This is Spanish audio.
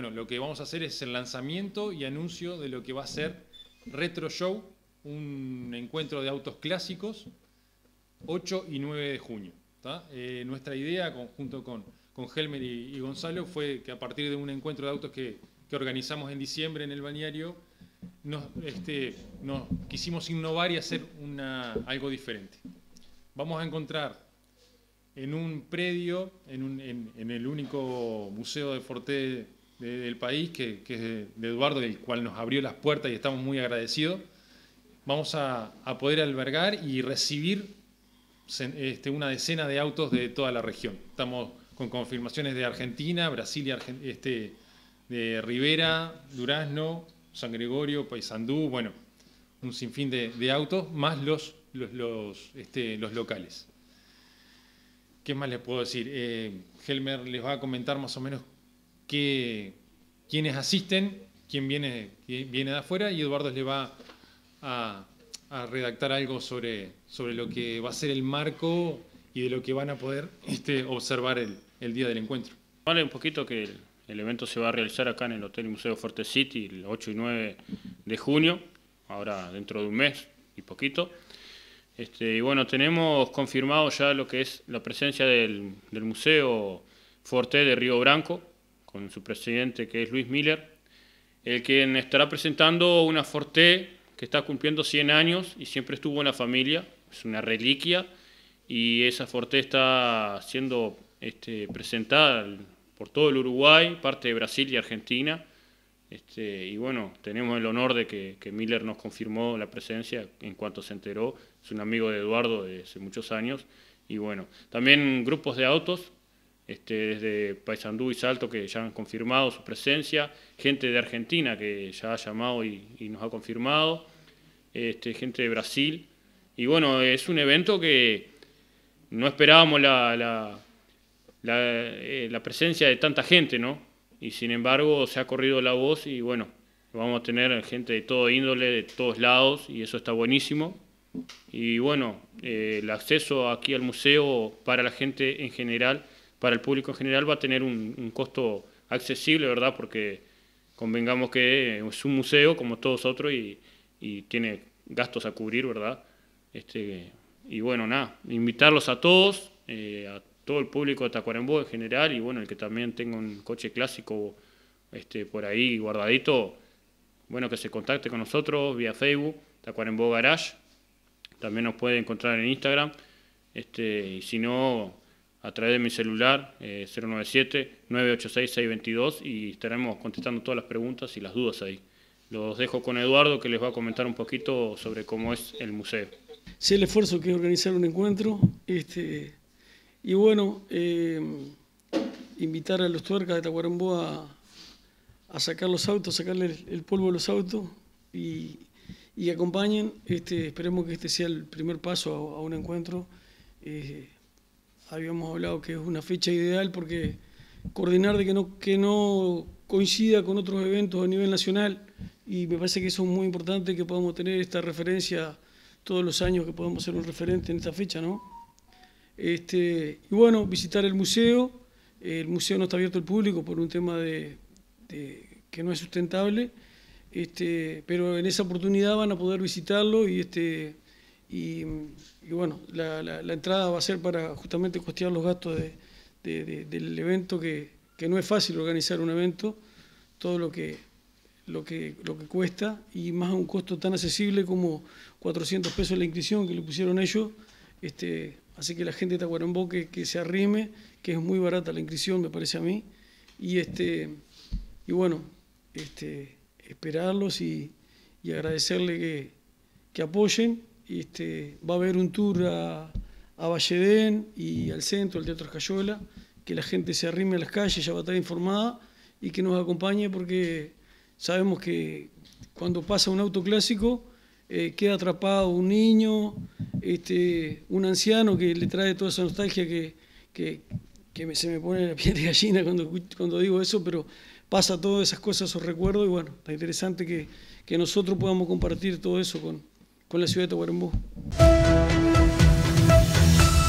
bueno, lo que vamos a hacer es el lanzamiento y anuncio de lo que va a ser Retro Show, un encuentro de autos clásicos, 8 y 9 de junio. Eh, nuestra idea, junto con, con Helmer y, Gonzalo, fue que a partir de un encuentro de autos que, organizamos en diciembre en el balneario, nos, este, quisimos innovar y hacer una, algo diferente. Vamos a encontrar en un predio, en, el único museo de Forte del país, que, es de Eduardo, el cual nos abrió las puertas y estamos muy agradecidos, vamos a, poder albergar y recibir este, una decena de autos de toda la región. Estamos con confirmaciones de Argentina, Brasil y este, de Rivera, Durazno, San Gregorio, Paysandú, bueno, un sinfín de, autos, más los, los, este, los locales. ¿Qué más les puedo decir? Eh, Helmer les va a comentar más o menos qué, quiénes asisten, quién viene, viene de afuera y Eduardo les va a, redactar algo sobre, sobre lo que va a ser el marco y de lo que van a poder este, observar el, día del encuentro. Vale un poquito que el, evento se va a realizar acá en el Hotel y Museo Forte City el 8 y 9 de junio, ahora dentro de un mes y poquito. Este, y bueno, tenemos confirmado ya lo que es la presencia del, Museo Forte de Río Branco, con su presidente que es Luis Miller, el quien estará presentando una Forte que está cumpliendo 100 años y siempre estuvo en la familia, es una reliquia, y esa Forte está siendo este, presentada por todo el Uruguay, parte de Brasil y Argentina. Este, y bueno, tenemos el honor de que, Miller nos confirmó la presencia en cuanto se enteró es un amigo de Eduardo de hace muchos años. Y bueno, también grupos de autos, este, desde Paysandú y Salto, que ya han confirmado su presencia, gente de Argentina que ya ha llamado y, nos ha confirmado, este, gente de Brasil. Y bueno, es un evento que no esperábamos la, la, eh, la presencia de tanta gente, ¿no? Y sin embargo se ha corrido la voz y bueno, vamos a tener gente de todo índole, de todos lados, y eso está buenísimo. Y bueno, eh, el acceso aquí al museo para la gente en general, para el público en general, va a tener un, costo accesible, ¿verdad? Porque convengamos que es un museo como todos otros y, tiene gastos a cubrir, ¿verdad? Este, y bueno, nada, invitarlos a todos, eh, a todo el público de Tacuarembó en general y bueno, el que también tenga un coche clásico este, por ahí guardadito, bueno, que se contacte con nosotros vía Facebook, Tacuarembó Garage también nos puede encontrar en Instagram, este, y si no, a través de mi celular, 097-986-622, eh, y estaremos contestando todas las preguntas y las dudas ahí. Los dejo con Eduardo, que les va a comentar un poquito sobre cómo es el museo. Sí, el esfuerzo que es organizar un encuentro, este, y bueno, eh, invitar a los tuercas de Tacuarembó a, sacar los autos, sacarle el polvo a los autos y, y acompañen. Este, esperemos que este sea el primer paso a, un encuentro. Eh, habíamos hablado que es una fecha ideal porque coordinar de que no, que no coincida con otros eventos a nivel nacional y me parece que eso es muy importante que podamos tener esta referencia todos los años que podamos ser un referente en esta fecha, ¿no? Este, y bueno, visitar el museo. El museo no está abierto al público por un tema de que no es sustentable. Este, pero en esa oportunidad van a poder visitarlo y, este, y, bueno, la, entrada va a ser para justamente costear los gastos del evento, que, no es fácil organizar un evento, todo lo que, lo, que, lo que cuesta y más a un costo tan accesible como 400 pesos la inscripción que le pusieron ellos. Este, así que la gente de Tacuarembó que, que se arrime, que es muy barata la inscripción, me parece a mí. Y, este, y bueno, este, esperarlos y, agradecerle que apoyen. Este, va a haber un tour a, a Valledén y al centro, al Teatro Escayola, que la gente se arrime a las calles, ya va a estar informada y que nos acompañe porque sabemos que cuando pasa un auto clásico eh, queda atrapado un niño, este, un anciano que le trae toda esa nostalgia que, se me pone la piel de gallina cuando, cuando digo eso, pero pasa todas esas cosas, esos recuerdos, y bueno, está interesante que nosotros podamos compartir todo eso con, con la ciudad de Tacuarembó.